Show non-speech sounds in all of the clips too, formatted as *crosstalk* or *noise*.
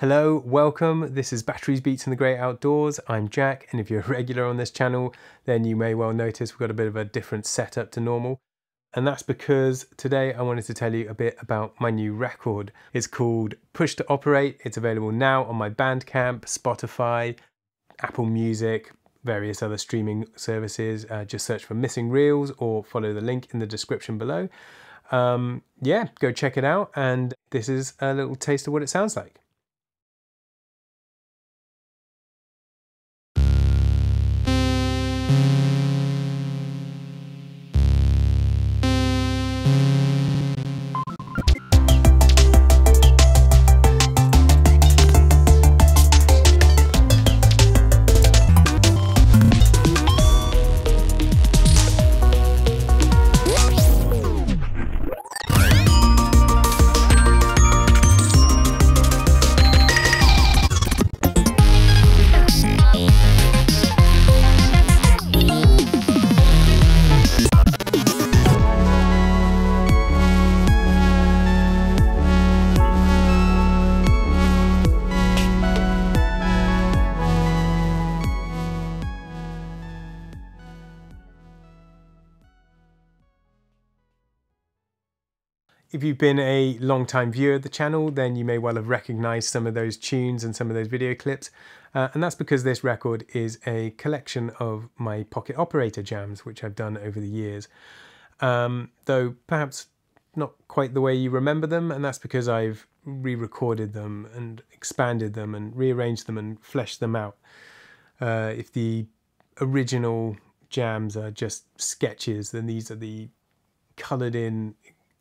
Hello, welcome. This is Batteries Beats and the Great Outdoors. I'm Jack, and if you're a *laughs* regular on this channel, then you may well notice we've got a bit of a different setup to normal. And that's because today I wanted to tell you a bit about my new record. It's called Push to Operate. It's available now on my Bandcamp, Spotify, Apple Music, various other streaming services. Uh, just search for Missing Reels or follow the link in the description below. Um, yeah, go check it out. And this is a little taste of what it sounds like. If you've been a long time viewer of the channel, then you may well have recognized some of those tunes and some of those video clips. Uh, and that's because this record is a collection of my pocket operator jams, which I've done over the years. Um, though perhaps not quite the way you remember them, and that's because I've re-recorded them and expanded them and rearranged them and fleshed them out. Uh, if the original jams are just sketches, then these are the coloured in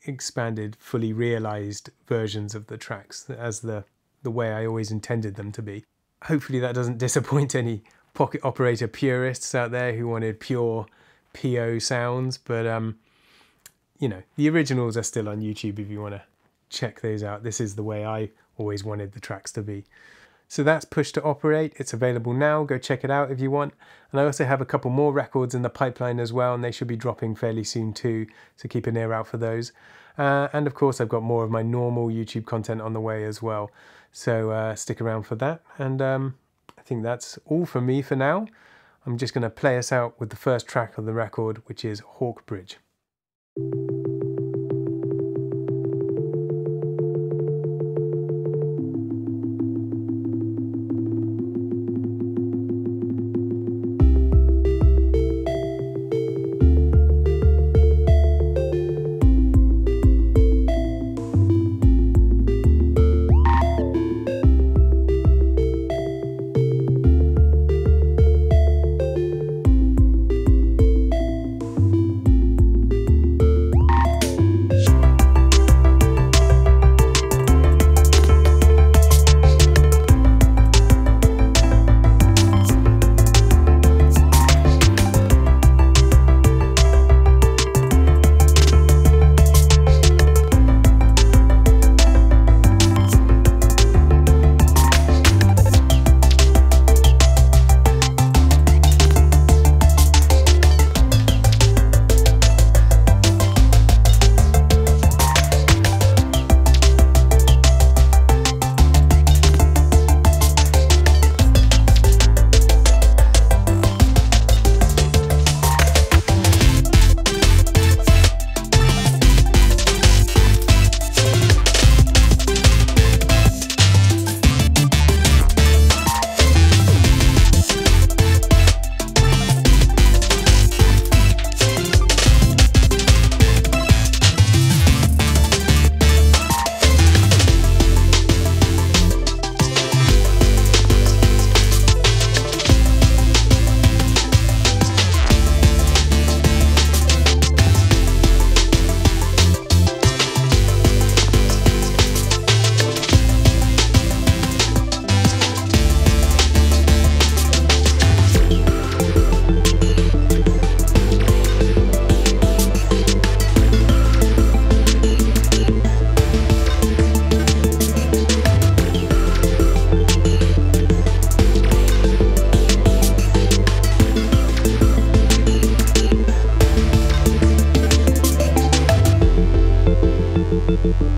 expanded, fully realized versions of the tracks as the, the way I always intended them to be. Hopefully that doesn't *laughs* disappoint any pocket operator purists out there who wanted pure PO sounds, but um, you know, the originals are still on YouTube if you want to check those out. This is the way I always wanted the tracks to be. So that's Push to Operate. It's available now. Go check it out if you want. And I also have a couple more records in the pipeline as well, and they should be dropping fairly soon too. So keep an ear out for those. Uh, and of course, I've got more of my normal YouTube content on the way as well. So uh, stick around for that. And um, I think that's all from me for now. I'm just going to play us out with the first track of the record, which is Hawk Thank